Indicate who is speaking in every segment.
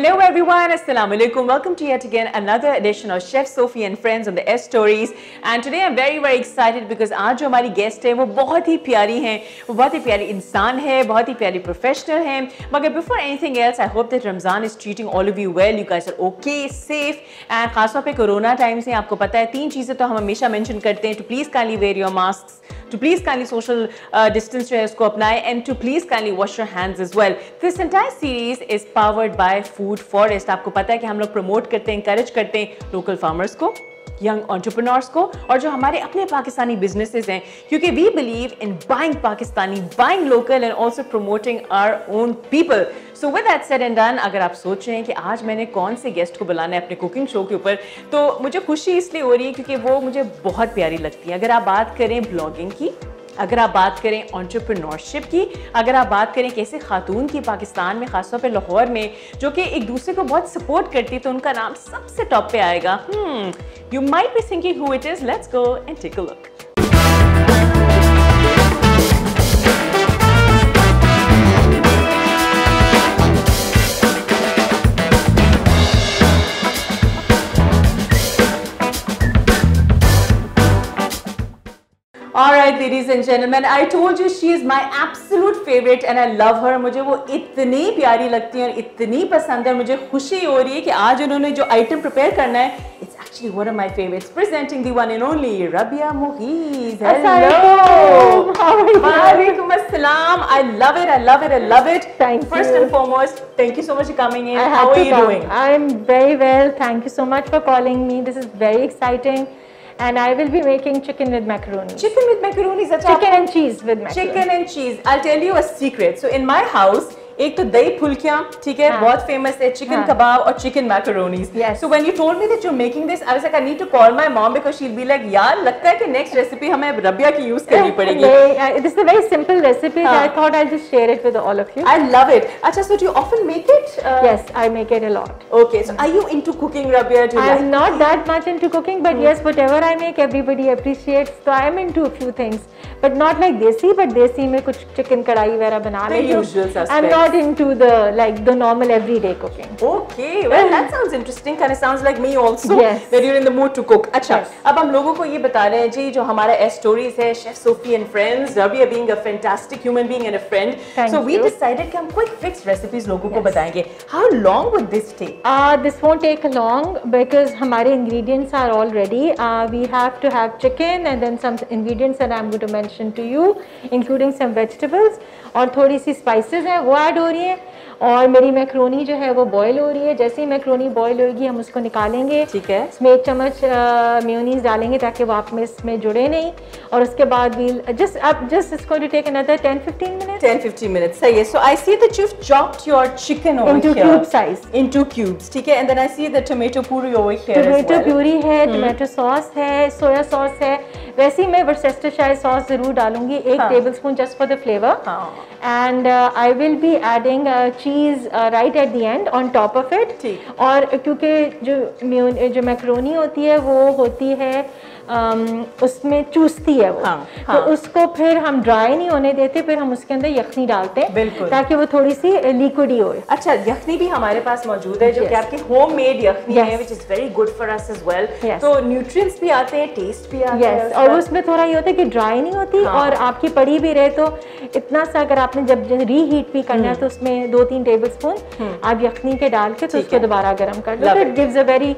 Speaker 1: Hello everyone, Assalamu alaikum. Welcome to yet again another edition of Chef Sophie and Friends on the S Stories. And today I'm very very excited because आज जो हमारी guest है वो बहुत ही प्यारी हैं वो बहुत ही प्यारी इंसान है बहुत ही प्यारी प्रोफेशनल हैं मगर before anything else I hope that Ramzan is treating all of you well you guys are okay safe and खासतौर पे कोरोना टाइम से आपको पता है तीन चीज़ें तो हम हमेशा मेंशन करते हैं to please kindly wear your mask to please kindly social uh, distance जो है उसको अपनाएँ and to please kindly wash your hands as well. This entire series is powered by Food Forest. आपको पता है कि हम लोग promote करते हैं, encourage करते हैं local farmers को यंग ऑन्टरप्रनोर्स को, और जो हमारे अपने पाकिस्तानी बिजनेसेस हैं, क्योंकि we believe in buying Pakistani buying local and also promoting our own people so with that said and done अगर आप सोच रहे हैं कि आज मैंने कौन से गेस्ट को बुलाना है अपने कुकिंग शो के ऊपर तो मुझे खुशी इसलिए हो रही है क्योंकि वो मुझे बहुत प्यारी लगती है अगर आप बात करें ब्लॉगिंग की अगर आप बात करें ऑन्टरप्रनोरशिप की, अगर आप बात करें कैसे खातून की पाकिस्तान में, खासतौर पर लाहौर में, जो कि एक दूसरे को बहुत सपोर्ट करती है तो उनका नाम सबसे टॉप पे आएगा। You might be thinking who it is let's go and take a look All right, ladies and gentlemen, I told you she is my absolute favorite and I love her. मुझे वो इतनी प्यारी लगती है और इतनी पसंद है मुझे खुशी हो रही है कि आज उन्होंने जो आइटम प्रिपेयर करना है it's actually one of my favorites. Presenting the one and only Rabia Muhiz. Hello. Walaikum assalam. I love it. I love it. I love it.
Speaker 2: Thank
Speaker 1: First
Speaker 2: you.
Speaker 1: and foremost, thank you so much for coming in.
Speaker 2: I
Speaker 1: How
Speaker 2: had
Speaker 1: are
Speaker 2: to
Speaker 1: you
Speaker 2: come.
Speaker 1: doing?
Speaker 2: I'm very well. Thank you so much for calling me. This is very exciting. and I will be making chicken with macaroni.
Speaker 1: Chicken with macaroni is a
Speaker 2: Chicken and cheese with macaroni.
Speaker 1: Chicken and cheese. I'll tell you a secret. So in my house, एक तो दही फुल्कियाँ ठीक है बहुत famous है chicken kebab और chicken macaroni so when you told me that making this I was like to call my mom because she be like यार लगता है कि नेक्स्ट रेसिपी हमें रबिया की यूज़ करनी पड़ेगी.
Speaker 2: Simple recipe I share it with all of you
Speaker 1: I love it अच्छा so you often make it
Speaker 2: yes I make it a okay
Speaker 1: so are you into cooking Rabia do I
Speaker 2: am not that much into cooking but yes whatever I make everybody appreciates so I am into a few things but not like desi but desi में कुछ chicken कढ़ाई वगैरह बना रहे हूँ। Into the like the normal everyday cooking.
Speaker 1: Okay, well that sounds interesting. Kind of sounds like me also.
Speaker 2: Yes.
Speaker 1: That you're in the mood to cook. अच्छा,
Speaker 2: Yes.
Speaker 1: अब हम लोगों को ये बता रहे हैं जी जो हमारा S stories है Chef Sophie and friends, Rabia being a fantastic human being and a friend.
Speaker 2: Thank
Speaker 1: so we
Speaker 2: you.
Speaker 1: decided कि हम quick fix recipes लोगों को
Speaker 2: Yes.
Speaker 1: बताएँगे. How long would this take?
Speaker 2: Uh, this won't take long because हमारे ingredients are all ready. Uh, we have to have chicken and then some ingredients that I'm going to mention to you, including some vegetables और थोड़ी सी spices हैं वो add हो रही हैं और मेरी मैक्रोनी जो है वो बॉईल हो रही है जैसे ही मैक्रोनी बॉईल होगी हम उसको निकालेंगे
Speaker 1: ठीक है।
Speaker 2: इसमें एक चम्मच मेयोनीज डालेंगे ताकि वो आप में इसमें जुड़े नहीं और उसके बाद भी जस्ट अब जस्ट इसको to take another 10 15 minutes
Speaker 1: 10-15 minutes. सही है. So I see that you've chopped your chicken over
Speaker 2: Into
Speaker 1: here.
Speaker 2: cube size.
Speaker 1: Into cubes. ठीक है. Then I see the tomato puree over here as tomato
Speaker 2: puree है tomato sauce है soya sauce है वैसे ही मैं Worcestershire sauce ज़रूर डालूँगी एक। Tablespoon just for
Speaker 1: the
Speaker 2: flavour. And I will be adding cheese right at the end on top of
Speaker 1: it
Speaker 2: और क्योंकि जो जो मैक्रोनी होती है वो होती है उसमें चूसती है वो
Speaker 1: हाँ, हाँ.
Speaker 2: तो
Speaker 1: हाँ।
Speaker 2: उसको फिर हम ड्राई नहीं होने देते फिर हम उसके अंदर यखनी डालते हैं ताकि वो थोड़ी सी लिक्विड ही हो
Speaker 1: अच्छा यखनी भी हमारे पास मौजूद है जो कि
Speaker 2: Yes.
Speaker 1: आपकी होम मेड यखनी
Speaker 2: Yes.
Speaker 1: है which is very good for us as
Speaker 2: well
Speaker 1: तो न्यूट्रिएंट्स भी आते हैं टेस्ट भी आता है
Speaker 2: और उसमें थोड़ा ये होता है कि ड्राई नहीं होती
Speaker 1: हाँ।
Speaker 2: और आपकी पड़ी भी रहे तो इतना सा अगर आपने जब रीहीट भी करना है तो उसमें दो तीन टेबल स्पून आप यखनी के डाल के तो उसको दोबारा गर्म कर लो तो.
Speaker 1: It
Speaker 2: gives a very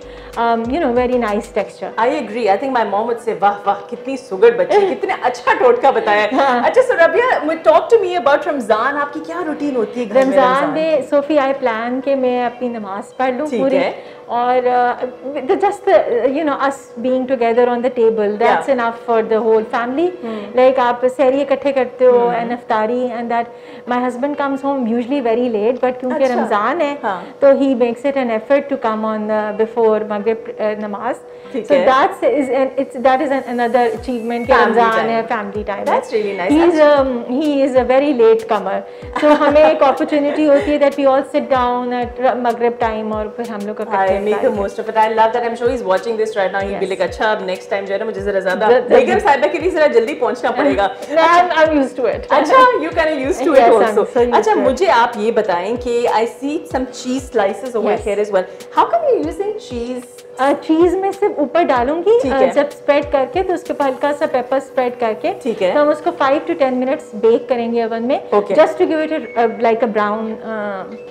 Speaker 2: you know very nice texture
Speaker 1: I agree I think my mom would say वाह वाह कितनी सुगर बच्ची कितने अच्छा टोटका बताया है। अच्छा so Rabia talk to me about Ramzan आपकी क्या रूटीन होती है
Speaker 2: रमज़ान में सोफी आई प्लान के मैं अपनी नमाज़ पढ़ लूँ पूरी
Speaker 1: है।
Speaker 2: or uh, the, just the you know us being together
Speaker 1: on
Speaker 2: the table that's yeah. enough for the whole family. Like aap sari ikatthe karte ho and iftari and that my husband comes home usually
Speaker 1: very
Speaker 2: late but
Speaker 1: kyunki
Speaker 2: ramzan hai so he makes it an effort to come on before
Speaker 1: maghrib
Speaker 2: uh,
Speaker 1: namaz
Speaker 2: so that's an, it's that is an, another
Speaker 1: achievement
Speaker 2: ki
Speaker 1: ramzan
Speaker 2: hai family time
Speaker 1: that's really nice.
Speaker 2: Um, he is a very late comer. So hame ek opportunity hoti hai that we all sit down at maghrib time aur fir hum log
Speaker 1: I make the most of it I love that I am sure he is watching this right now he be like अच्छा अब next time जो है ना मुझे जरा ज़्यादा लेकिन cyber के लिए जरा जल्दी पहुँचना पड़ेगा।
Speaker 2: I am used to it
Speaker 1: अच्छा you
Speaker 2: can use
Speaker 1: to
Speaker 2: it also
Speaker 1: अच्छा मुझे आप ये बताएँ कि I see some cheese slices
Speaker 2: over
Speaker 1: here as well how come you using cheese
Speaker 2: cheese में सिर्फ़ ऊपर डालूँगी। जब स्प्रेड करके तो उसके ऊपर हल्का सा पेपर स्प्रेड करके
Speaker 1: ठीक है।
Speaker 2: तो हम उसको five to ten minutes bake करेंगे ओवन में just to give it like a brown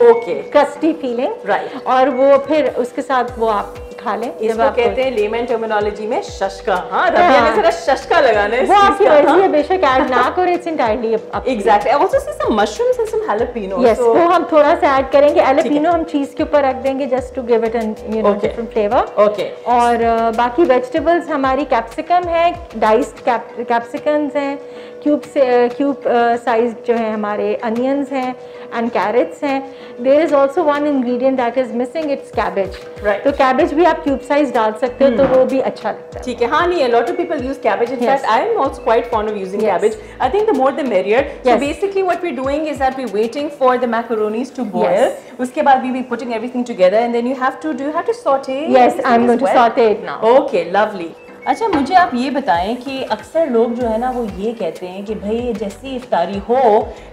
Speaker 1: okay
Speaker 2: crusty feeling
Speaker 1: right
Speaker 2: और वो फिर उसके साथ वो आप खा लें
Speaker 1: इसको कहते हैं लेमन टर्मिनोलॉजी में शशका हाँ रबिया ने
Speaker 2: हाँ।
Speaker 1: जरा शशका लगाना है
Speaker 2: वो आपकी मर्ज़ी
Speaker 1: हाँ।
Speaker 2: है बेशक ऐड ना करो it's
Speaker 1: entirely. I also see some mushrooms and some jalapenos. Yes
Speaker 2: वो हम थोड़ा सा ऐड करेंगे एलोपिनो हम चीज़ के ऊपर रख देंगे just to give it an you
Speaker 1: know
Speaker 2: different flavour
Speaker 1: Okay.
Speaker 2: और बाकी वेजिटेबल्स हमारी कैप्सिकम है डाइस्ड कैप्सिकम्स हैं क्यूब से uh, क्यूब साइज़ uh, जो है हमारे अनियंस हैं एंड कैरेट्स हैं. There is also one ingredient that is missing it's
Speaker 1: cabbage
Speaker 2: तो कैबेज भी आप क्यूब साइज़ डाल सकते हो तो वो भी अच्छा लगता है।
Speaker 1: ठीक है हाँ नहीं lot of people use cabbage in fact I am also quite fond of using cabbage I think the more the merrier basically what we doing is that we waiting for the macaronis to boil उसके बाद we be putting everything together and then you have to do have to saute
Speaker 2: yes I
Speaker 1: am
Speaker 2: going to saute it now
Speaker 1: okay lovely अच्छा मुझे आप ये बताएँ कि अक्सर लोग जो है ना वो ये कहते हैं कि भाई जैसी इफ्तारी हो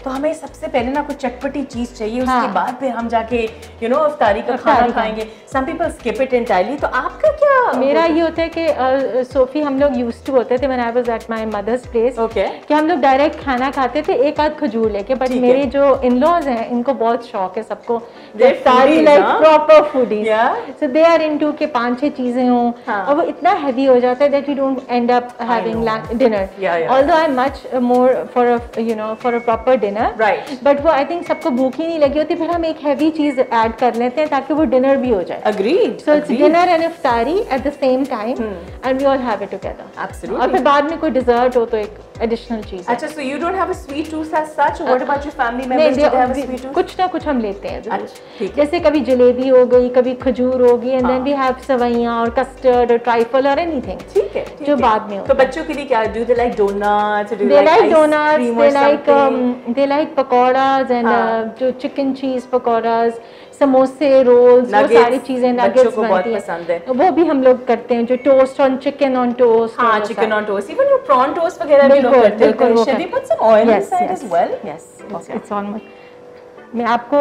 Speaker 1: तो हमें सबसे पहले ना कुछ चटपटी चीज़ चाहिए हाँ. उसके
Speaker 2: हाँ।
Speaker 1: बाद फिर हम जाके यू नो इफ्तारी का खाना
Speaker 2: का।
Speaker 1: खाएँगे some people skip it entirely तो आपका क्या
Speaker 2: मेरा ये होता है कि सोफी हम लोग यूज़ टू होते थे when I was at my mother's place
Speaker 1: okay
Speaker 2: कि हम लोग डायरेक्ट खाना खाते थे एक आध खजूर लेके बट मेरे जो इन लॉज हैं इनको बहुत शौक है सबको इफ्तारी लाइक
Speaker 1: हाँ?
Speaker 2: Proper
Speaker 1: Yeah.
Speaker 2: So they are into के पाँच छह चीज़ें हों
Speaker 1: हाँ.
Speaker 2: और वो इतना हैवी हो जाता है that you don't end up having
Speaker 1: know.
Speaker 2: Dinner
Speaker 1: Yeah, yeah.
Speaker 2: Although I much more for a you know for a proper dinner
Speaker 1: Right.
Speaker 2: But वो आई थिंक सबको भूख ही नहीं लगी होती फिर हम एक हैवी चीज़ ऐड कर लेते हैं ताकि वो डिनर भी हो जाए
Speaker 1: agreed
Speaker 2: So it's dinner and iftari at the same time, hmm. and we all have it together.
Speaker 1: Absolutely.
Speaker 2: और फिर बाद में कोई dessert हो तो एक additional चीज़ है।
Speaker 1: अच्छा so you don't have a sweet tooth as such what about your family members do
Speaker 2: they-
Speaker 1: have a sweet tooth
Speaker 2: कुछ ना कुछ हम लेते हैं ज़रूर
Speaker 1: अच्छा, है।
Speaker 2: जैसे कभी जलेबी हो गई कभी खजूर होगी एंड देन
Speaker 1: हाँ।
Speaker 2: वी हैव सवैयां और कस्टर्ड और ट्राइफल और एनीथिंग जो बाद में
Speaker 1: तो बच्चों के लिए क्या do they like donuts do
Speaker 2: they like donuts they like they like pakoras and जो चिकन चीज़ पकौड़ाज समोसे रोल्स वो सारी चीज़ें नगेट्स बनती
Speaker 1: है।,
Speaker 2: पसंद वो भी हम लोग करते हैं जो toast on chicken on toast
Speaker 1: हाँ चिकन ऑन टोस्ट इवन वो प्रॉन टोस्ट वगैरह भी लोग करते हैं।
Speaker 2: She'd
Speaker 1: put some oil inside as well
Speaker 2: yes it's on मैं आपको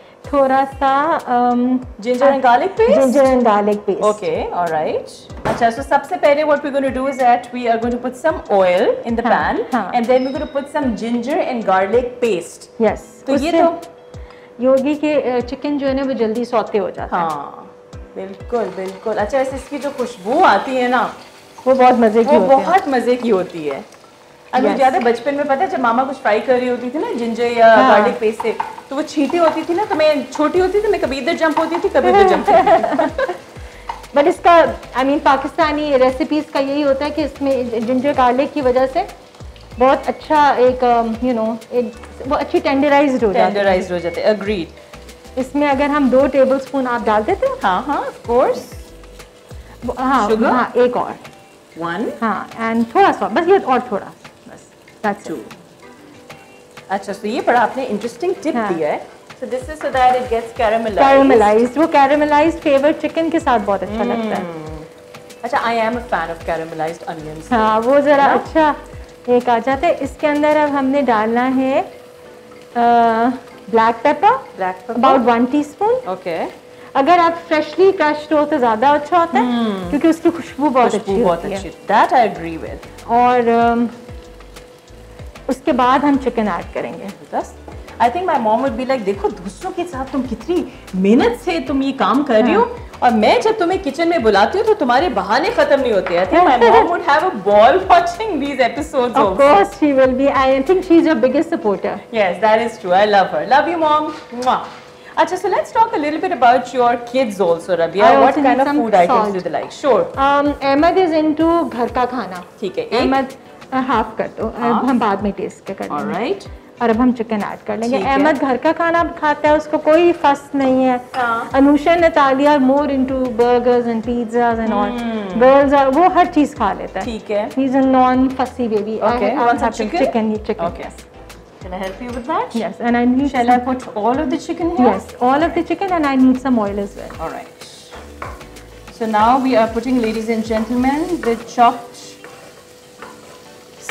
Speaker 2: थोड़ा सा
Speaker 1: ginger and garlic paste
Speaker 2: ginger and garlic paste
Speaker 1: okay alright अच्छा सो सबसे पहले what we going to do is that we are going to put some oil in the pan and then we going to put some ginger and garlic paste
Speaker 2: yes
Speaker 1: तो ये तो
Speaker 2: योगी के chicken जो है ना वो जल्दी सौते हो जाते हैं।
Speaker 1: हाँ बिल्कुल बिल्कुल। अच्छा ऐसे इसकी जो खुशबू आती है ना
Speaker 2: वो बहुत मज़े की होती है।
Speaker 1: बहुत मज़े की होती है। अभी
Speaker 2: Yes.
Speaker 1: ज़्यादा बचपन में पता है जब मामा कुछ फ्राई कर रही होती थी ना जिंजर या
Speaker 2: हाँ.
Speaker 1: गार्लिक पेस्ट से तो वो छींटी होती थी ना तो मैं छोटी होती थी मैं कभी इधर जंप होती थी कभी इधर जंप होती थी।
Speaker 2: बट इसका आई मीन पाकिस्तानी रेसिपीज़ का यही होता है कि इसमें जिंजर गार्लिक की वजह से बहुत अच्छा एक यू नो एक वो अच्छी टेंडराइज्ड हो जाती है।
Speaker 1: हो जाते अग्रीड
Speaker 2: इसमें अगर हम दो टेबल स्पून आप डाल देते हो।
Speaker 1: हाँ हाँ ऑफ़ कोर्स
Speaker 2: हाँ हाँ एक और।
Speaker 1: वन
Speaker 2: हाँ एंड थोड़ा सा बस ये और थोड़ा।
Speaker 1: टू अच्छा तो ये बड़ा आपने इंटरेस्टिंग टिप
Speaker 2: हाँ.
Speaker 1: दिया है। So this is so that it gets caramelised
Speaker 2: caramelised वो कैरामलाइज्ड फ्लेवर चिकन के साथ बहुत अच्छा लगता है।
Speaker 1: अच्छा I am a fan of caramelised onions
Speaker 2: हाँ वो ज़रा
Speaker 1: ना?
Speaker 2: अच्छा एक आ जाता है। इसके अंदर अब हमने डालना है black
Speaker 1: pepper
Speaker 2: black about one teaspoon
Speaker 1: okay
Speaker 2: अगर आप फ्रेशली क्रश्ड हो तो ज़्यादा अच्छा होता है hmm. क्योंकि उसकी खुशबू बहुत अच्छी
Speaker 1: बहुत
Speaker 2: होती
Speaker 1: अच्छी।
Speaker 2: है
Speaker 1: दैट आई एग्री विद
Speaker 2: और अम, उसके बाद हम चिकन ऐड करेंगे
Speaker 1: बस I think my mom would be like देखो दूसरों के साथ तुम कितनी मेहनत से तुम ये काम कर रही हो और मैं जब तुम्हें किचन में बुलाती हूँ तो तुम्हारे बहाने खत्म नहीं होते
Speaker 2: I think
Speaker 1: my mom would have a ball watching these episodes. Acha, so let's talk a little bit about your kids also, Rabia.
Speaker 2: I
Speaker 1: what kind of food items do they like? Sure.
Speaker 2: Um, Ahmed is into घर का खाना.
Speaker 1: ठीक है
Speaker 2: Ahmad half कर दो
Speaker 1: Half?
Speaker 2: हम बाद में टेस्ट के कर
Speaker 1: right.
Speaker 2: और अब हम चिकन ऐड कर लेंगे अहमद घर का खाना खाता है उसको कोई फस नहीं है
Speaker 1: हाँ।
Speaker 2: Anusha Natalia more into burgers and pizzas and all
Speaker 1: Hmm.
Speaker 2: Girls are वो हर चीज़ खा लेता है
Speaker 1: ठीक है
Speaker 2: he is a
Speaker 1: non fussy baby chicken?
Speaker 2: chicken chicken
Speaker 1: Okay. Can I help you with that?
Speaker 2: yes and I need
Speaker 1: Shall some... I put all of the chicken here?
Speaker 2: yes all of the chicken and I need some oil as well
Speaker 1: All right. So now we are putting, ladies and gentlemen, the chopped,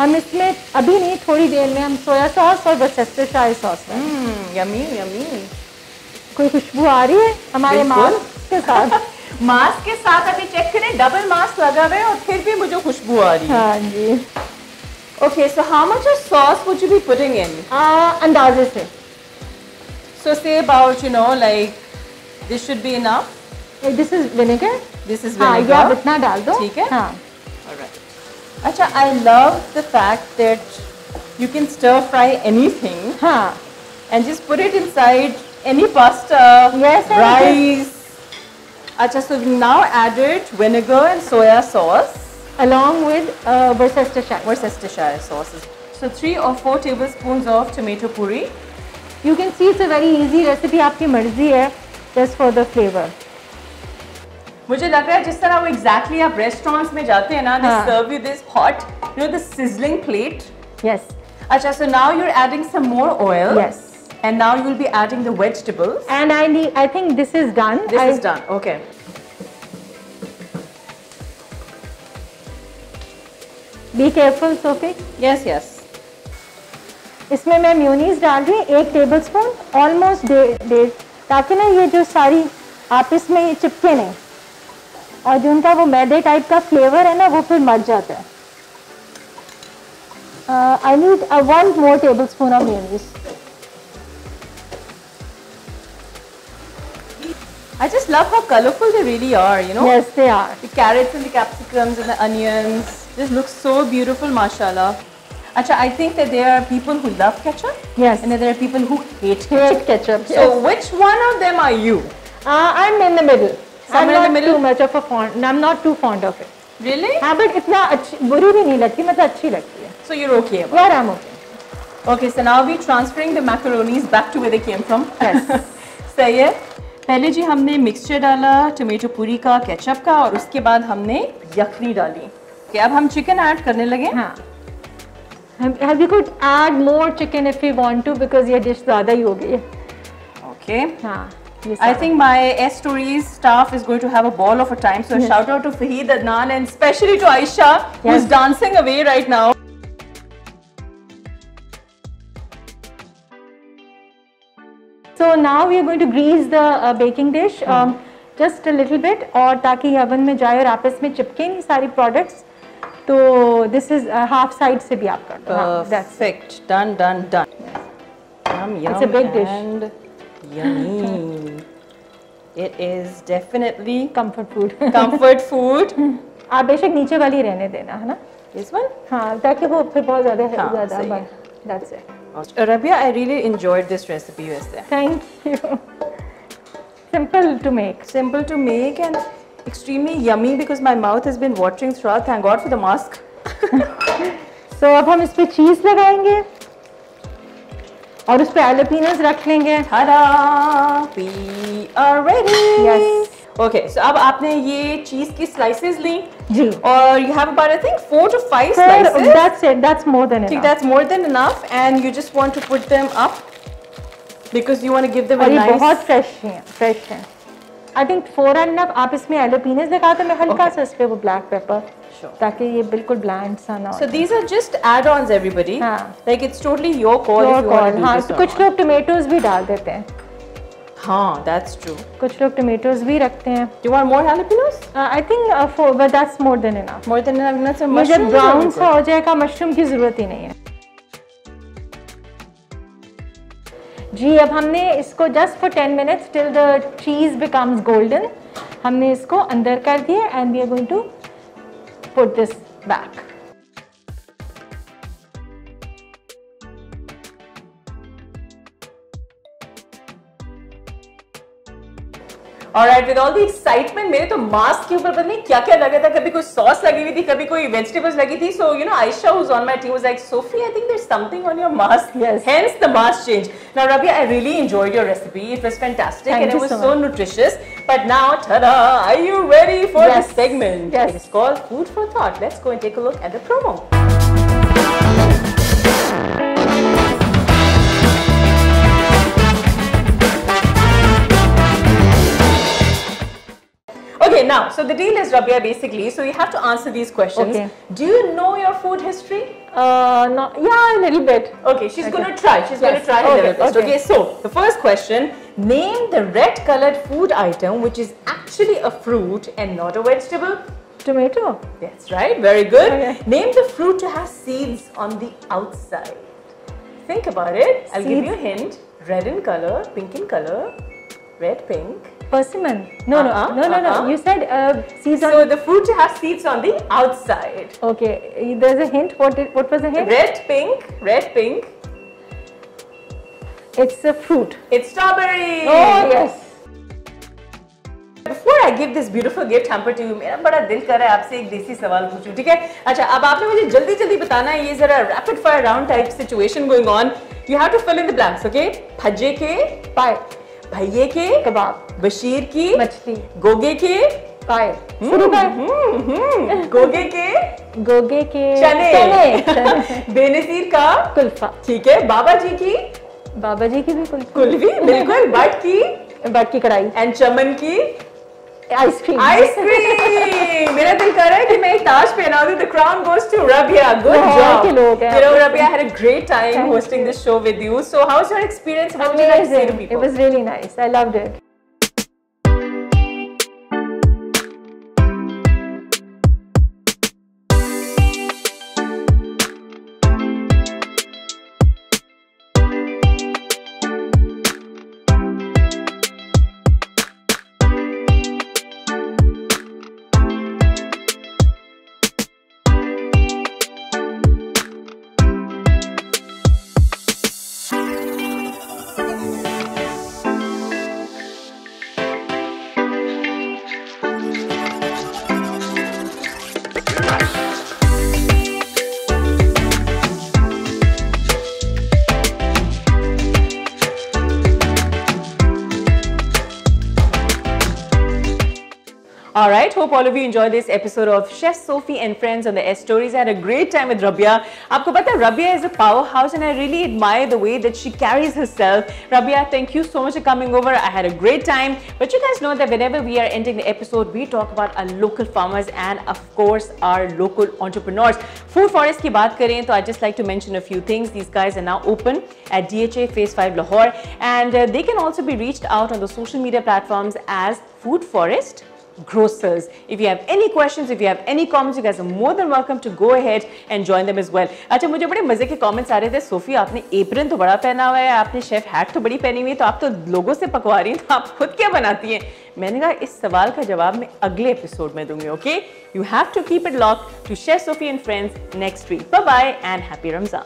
Speaker 1: हम
Speaker 2: इसमें अभी नहीं थोड़ी देर में हम soya sauce और Worcestershire sauce में
Speaker 1: Mm, yummy, yummy.
Speaker 2: कोई खुशबू आ रही है हमारे। मास्क के साथ?
Speaker 1: मास्क के साथ अभी चेक करें डबल मास्क लगा हुआ है और फिर भी मुझे खुशबू आ रही है।
Speaker 2: हाँ जी।
Speaker 1: Okay so how much of sauce would you be putting
Speaker 2: in अंदाजे से।
Speaker 1: So say about you know like this should be
Speaker 2: enough this is
Speaker 1: vinegar this
Speaker 2: is ये आप इतना डाल दो।
Speaker 1: ठीक है।
Speaker 2: हाँ।
Speaker 1: Acha, I love the fact that you can stir fry anything
Speaker 2: huh.
Speaker 1: and just put it inside any pasta,
Speaker 2: yes,
Speaker 1: rice. Acha, so we now added vinegar and soya sauce.
Speaker 2: Along with uh, Worcestershire.
Speaker 1: Worcestershire sauces. So three or four tablespoons of tomato puri.
Speaker 2: You can see it's a very easy recipe, aapki marzi hai, just for the flavor.
Speaker 1: मुझे लग रहा है जिस तरह वो exactly आप restaurants में जाते हैं ना they serve you this hot you know the sizzling plate
Speaker 2: yes
Speaker 1: अच्छा so now you are adding some more oil
Speaker 2: yes
Speaker 1: and now you will be adding the vegetables
Speaker 2: and I need I think this is done
Speaker 1: this is done okay
Speaker 2: be careful Sophie
Speaker 1: yes yes
Speaker 2: इसमें मैं म्यूनीस डाल रही हूँ एक table spoon almost डेढ़ ताकि ना ये जो सारी आप इसमें चिपके नहीं। और जो उनका वो मैदे टाइप का फ्लेवर है ना वो फिर मर जाता है I need one more tablespoon of mayonnaise
Speaker 1: I just love how colorful they really are, you know?
Speaker 2: Yes they are
Speaker 1: The carrots and the capsicums and the onions just look so beautiful, mashallah. Acha, I think that there are people who love ketchup
Speaker 2: Yes.
Speaker 1: and then there are people who hate ketchup.
Speaker 2: Hate ketchup.
Speaker 1: So yes. which one of them are you?
Speaker 2: Uh, I'm in the middle. I'm
Speaker 1: Somewhere in
Speaker 2: not
Speaker 1: the middle?
Speaker 2: too much of a fond. I'm not too fond of it.
Speaker 1: Really?
Speaker 2: हाँ but इतना अच्छी बुरी भी नहीं लगती मतलब अच्छी लगती है
Speaker 1: So you're okay about
Speaker 2: यार I'm okay.
Speaker 1: it. Okay, so now we're transferring the macaronis back to where they came from.
Speaker 2: Yes.
Speaker 1: सही है पहले जी हमने मिक्सचर डाला टोमेटो पूरी का केचप का और उसके बाद हमने यखनी डाली okay, अब हम चिकन ऐड करने लगे
Speaker 2: हाँ Have you could add more chicken if you want to because ये dish ज़्यादा ही हो गई है
Speaker 1: Okay.
Speaker 2: हाँ ये
Speaker 1: I
Speaker 2: सारा।
Speaker 1: think my S Stories staff is going to have a ball of a time. So
Speaker 2: Yes.
Speaker 1: shout out to Fahid Adnan and especially to Aisha who's
Speaker 2: Yes.
Speaker 1: dancing away right now.
Speaker 2: So now we are going to grease the uh, baking dish um, just a little bit और ताकि ये oven में जाए और आपस में चिपके नहीं सारी products तो this is uh, half side से भी आप कर दो हाँ, that's
Speaker 1: Perfect. Done, done, done. Yum, yum,
Speaker 2: It's a big dish.
Speaker 1: Yummy. it is definitely
Speaker 2: comfort food
Speaker 1: comfort food.
Speaker 2: आप बेशक नीचे वाली रहने देना है ना
Speaker 1: This one?
Speaker 2: हाँ ताकि वो फिर बहुत ज़्यादा
Speaker 1: हाँ,
Speaker 2: ज़्यादा that's it
Speaker 1: Uh, Rabia, I really enjoyed this recipe yesterday.
Speaker 2: thank you simple to make
Speaker 1: Simple to make and extremely yummy because my mouth has been watering throughout. Thank God for the mask.
Speaker 2: so अब हम इस पे चीज़ लगाएँगे और उस पर एलोपिनस रख लेंगे।
Speaker 1: ओके सो अब आपने ये चीज़ की स्लाइसेस ली।
Speaker 2: जी।
Speaker 1: और you have about I think four to five slices
Speaker 2: that's it that's more than ठीक
Speaker 1: that's more than enough and you just want to put them up because you want to give them a nice
Speaker 2: बहुत fresh है fresh है। I think four and enough आप इसमें एलोपीनस लगा दो मैं हल्का सा इस पर वो ब्लैक पेपर ताकि ये बिल्कुल ब्लैंड सा ना
Speaker 1: so these are just add on
Speaker 2: everybody
Speaker 1: like it's totally your call
Speaker 2: your call हाँ कुछ लोग टोमेटोज भी डाल देते हैं।
Speaker 1: हाँ दैट्स ट्रू
Speaker 2: कुछ लोग टोमेटोज भी रखते हैं।
Speaker 1: Do you want more jalapenos
Speaker 2: I think four but that's more than enough
Speaker 1: more than enough
Speaker 2: मुझे ब्राउन सा हो जाएगा मशरूम की ज़रूरत ही नहीं है। जी, अब हमने इसको just for ten minutes till the cheese becomes golden हमने इसको अंदर कर दिया and we are going to put this back
Speaker 1: right, with all the excitement, मेरे तो मास्क के ऊपर पता नहीं क्या क्या लगा था। कभी कोई सॉस लगी हुई थी कभी कोई वेजिटेबल्स लगी थी। So you know Ayesha was on my team was like Sophie I think there something on your mask hence the mask change now Rabi I really enjoyed your recipe it was fantastic and it was
Speaker 2: so
Speaker 1: nutritious but now ta-da, are you ready for this segment it's called food for thought let's go and take a look at the promo now, so the deal is, Rabia, basically, so you have to answer these questions.
Speaker 2: Okay.
Speaker 1: Do you know your food history?
Speaker 2: uh no yeah a little bit
Speaker 1: Okay, she's going to try. She's going to try her
Speaker 2: Okay,
Speaker 1: best.
Speaker 2: okay.
Speaker 1: Okay, so the first question Name the red colored food item which is actually a fruit and not a vegetable.
Speaker 2: tomato
Speaker 1: That's right, very good.
Speaker 2: Okay.
Speaker 1: Name the fruit to have seeds on the outside. Think about it. I'll give you a hint red in color, pink in color, red, pink.
Speaker 2: Persimmon no no
Speaker 1: Uh-uh,
Speaker 2: no no no
Speaker 1: uh-uh.
Speaker 2: you said uh seeds on
Speaker 1: So the fruit have seeds on the outside.
Speaker 2: okay there's a hint what did, what was the hint
Speaker 1: Red, pink, red, pink.
Speaker 2: it's a fruit
Speaker 1: It's strawberry.
Speaker 2: oh yes
Speaker 1: Before I give this beautiful gift hamper to you, मेरा बड़ा दिल कर रहा है आपसे एक देसी सवाल पूछूँ, ठीक है? अच्छा, अब आपने मुझे जल्दी जल्दी बताना है ये जरा rapid fire round type situation going on. You have to fill in the blanks, okay? भज्जे के,
Speaker 2: pie
Speaker 1: भैये के,
Speaker 2: कबाब।
Speaker 1: बशीर की,
Speaker 2: मछली।
Speaker 1: गोगे के,
Speaker 2: पाए शुरू कर।
Speaker 1: हम्म, हम्म, गोगे के,
Speaker 2: गोगे के।
Speaker 1: चने,
Speaker 2: चने।
Speaker 1: बेनसीर का,
Speaker 2: कुल्फा।
Speaker 1: ठीक है? बाबा जी की,
Speaker 2: बाबा जी की भी कुल्फी।
Speaker 1: कुल्फी, बिल्कुल, बट की,
Speaker 2: बट की कढ़ाई।
Speaker 1: एंड चमन की,
Speaker 2: आइसक्रीम
Speaker 1: आइसक्रीम मेरा दिल कर रहा है कि मैं एक ताज पहना दूं the crown goes to Rabia good
Speaker 2: बहुत
Speaker 1: job
Speaker 2: के लोग हैं।
Speaker 1: you know Rabia had a great time
Speaker 2: Thank
Speaker 1: hosting this show with you so how's your experience what would you like to say to
Speaker 2: Amazing. It
Speaker 1: people
Speaker 2: was really nice. I loved it.
Speaker 1: All right, hope all of you enjoyed this episode of Chef Sophie and Friends on the S Stories. I had a great time with Rabia. आपको पता है Rabia is a powerhouse and I really admire the way that she carries herself. Rabia, thank you so much for coming over. I had a great time. But you guys know that whenever we are ending the episode, we talk about our local farmers and of course our local entrepreneurs. Food Forest की बात करें तो I just like to mention a few things. These guys are now open at DHA Phase 5 Lahore and uh, they can also be reached out on the social media platforms as Food Forest grocers. If you have any questions, if you have any comments, you guys are more than welcome to go ahead and join them as well. अच्छा मुझे बड़े मज़े के comments आ रहे थे। Sophie आपने apron तो बड़ा पहना हुआ है आपने शेफ हैट तो बड़ी पहनी हुई है तो आप तो लोगों से पकवा रही हैं तो आप खुद क्या बनाती हैं? मैंने कहा इस सवाल का जवाब मैं अगले एपिसोड में दूँगी okay you have to keep it lock to chef Sophie and friends next week bye and happy Ramzan